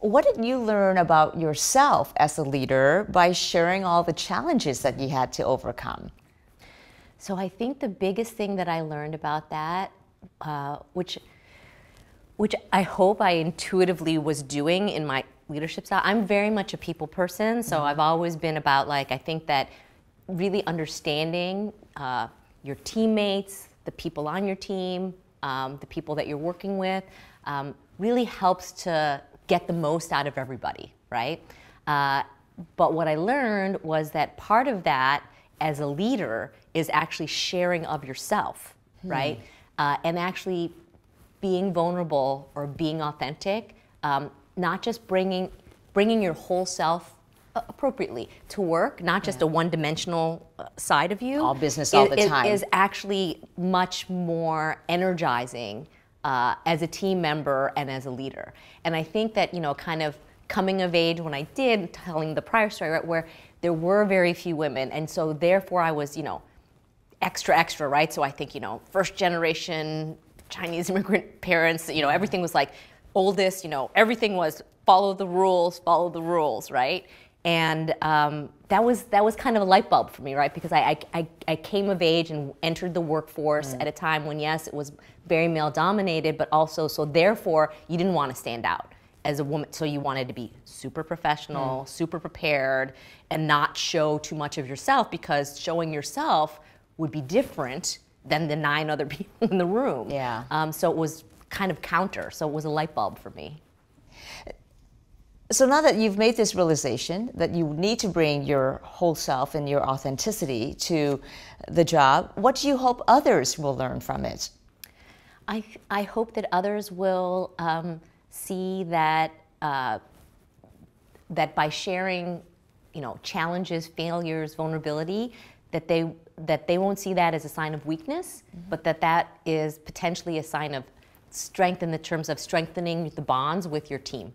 what did you learn about yourself as a leader by sharing all the challenges that you had to overcome? So I think the biggest thing that I learned about that, uh, which which I hope I intuitively was doing in my leadership style. I'm very much a people person, so mm-hmm. I've always been about like I think that really understanding uh, your teammates, the people on your team, um, the people that you're working with, um, really helps to get the most out of everybody, right? Uh, but what I learned was that part of that as a leader is actually sharing of yourself, hmm. right? Uh, and actually being vulnerable or being authentic, um, not just bringing bringing your whole self appropriately to work, not just yeah. a one-dimensional uh, side of you. All business all the time is actually much more energizing uh, as a team member and as a leader. And I think that you know, kind of coming of age when I did, telling the prior story, right, where there were very few women, and so therefore I was, you know, extra extra, right? So I think you know, first generation Chinese immigrant parents, you know, everything was like oldest, you know, everything was follow the rules, follow the rules, right? And um, that was that was kind of a light bulb for me, right? Because I I, I came of age and entered the workforce mm. at a time when yes, it was very male dominated, but also so therefore you didn't want to stand out as a woman, so you wanted to be super professional, mm. super prepared, and not show too much of yourself because showing yourself would be different than the nine other people in the room. Yeah. Um, so it was kind of counter. So it was a light bulb for me. So now that you've made this realization that you need to bring your whole self and your authenticity to the job, what do you hope others will learn from it? I, I hope that others will um, see that uh, that by sharing, you know, challenges, failures, vulnerability, that they that they won't see that as a sign of weakness, mm-hmm. but that that is potentially a sign of strength in the terms of strengthening the bonds with your team.